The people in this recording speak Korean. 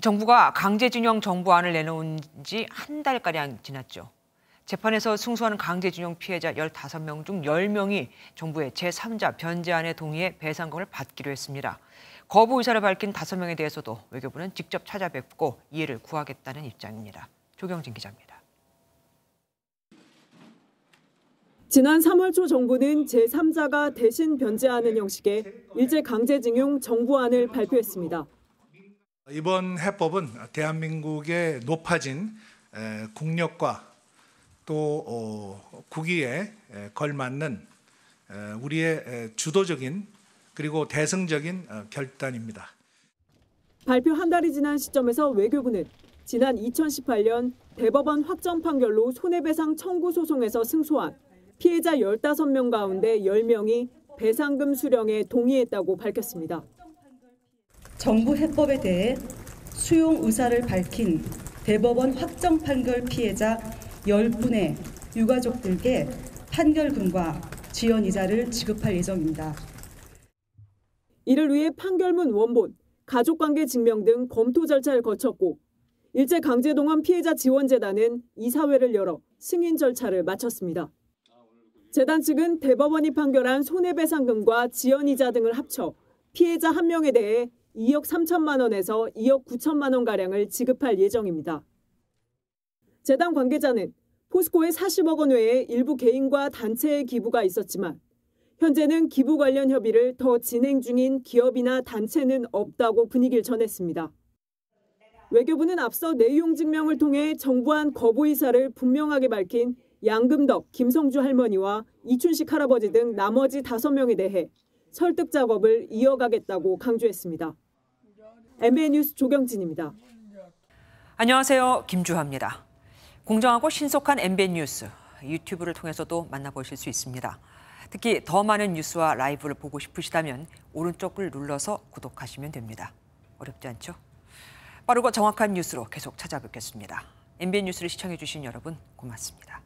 정부가 강제징용 정부안을 내놓은 지 한 달가량 지났죠. 재판에서 승소한 강제징용 피해자 15명 중 10명이 정부의 제3자 변제안에 동의해 배상금을 받기로 했습니다. 거부 의사를 밝힌 5명에 대해서도 외교부는 직접 찾아뵙고 이해를 구하겠다는 입장입니다. 조경진 기자입니다. 지난 3월 초 정부는 제3자가 대신 변제하는 형식의 일제 강제징용 정부안을 발표했습니다. 이번 해법은 대한민국의 높아진 국력과 또 어, 국위에 걸맞는 우리의 주도적인 그리고 대승적인 어, 결단입니다. 발표 한 달이 지난 시점에서 외교부는 지난 2018년 대법원 확정 판결로 손해배상 청구 소송에서 승소한 피해자 15명 가운데 10명이 배상금 수령에 동의했다고 밝혔습니다. 정부 해법에 대해 수용 의사를 밝힌 대법원 확정 판결 피해자 10분의 유가족들께 판결금과 지연 이자를 지급할 예정입니다. 이를 위해 판결문 원본, 가족관계 증명 등 검토 절차를 거쳤고 일제 강제동원 피해자 지원재단은 이사회를 열어 승인 절차를 마쳤습니다. 재단 측은 대법원이 판결한 손해배상금과 지연이자 등을 합쳐 피해자 한 명에 대해 2억 3천만 원에서 2억 9천만 원 가량을 지급할 예정입니다. 재단 관계자는 포스코의 40억 원 외에 일부 개인과 단체의 기부가 있었지만 현재는 기부 관련 협의를 더 진행 중인 기업이나 단체는 없다고 분위기를 전했습니다. 외교부는 앞서 내용 증명을 통해 정부안 거부 의사를 분명하게 밝힌 양금덕, 김성주 할머니와 이춘식 할아버지 등 나머지 5명에 대해 설득 작업을 이어가겠다고 강조했습니다. MBN 뉴스 조경진입니다. 안녕하세요. 김주하입니다. 공정하고 신속한 MBN 뉴스 유튜브를 통해서도 만나보실 수 있습니다. 특히 더 많은 뉴스와 라이브를 보고 싶으시다면 오른쪽을 눌러서 구독하시면 됩니다. 어렵지 않죠? 빠르고 정확한 뉴스로 계속 찾아뵙겠습니다. MBN 뉴스를 시청해주신 여러분 고맙습니다.